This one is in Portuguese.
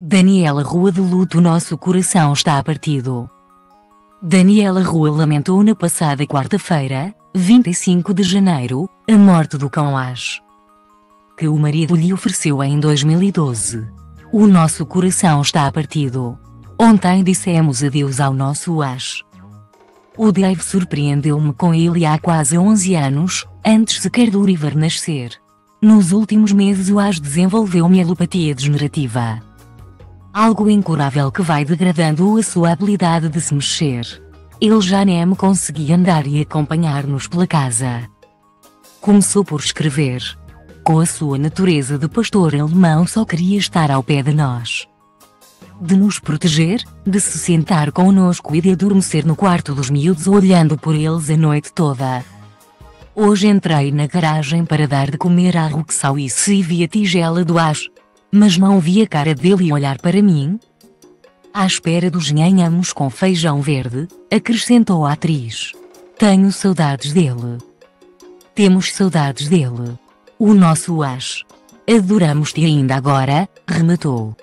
Daniela Rua de luto nosso coração está partido. Daniela Rua lamentou na passada quarta-feira, 25 de janeiro, a morte do cão Ash. Que o marido lhe ofereceu em 2012. O nosso coração está partido. Ontem dissemos adeus ao nosso Ash. O Dave surpreendeu-me com ele há quase 11 anos, antes sequer do River nascer. Nos últimos meses o Ash desenvolveu mielopatia degenerativa algo incurável que vai degradando a sua habilidade de se mexer. Ele já nem conseguia andar e acompanhar-nos pela casa. Começou por escrever. Com a sua natureza de pastor alemão só queria estar ao pé de nós. De nos proteger, de se sentar conosco e de adormecer no quarto dos miúdos olhando por eles a noite toda. Hoje entrei na garagem para dar de comer à Ruxau e se vi a tigela do Acho, mas não vi a cara dele olhar para mim? À espera dos nhanhamos com feijão verde, acrescentou a atriz. Tenho saudades dele. Temos saudades dele. O nosso Ash. Adoramos-te ainda agora, rematou.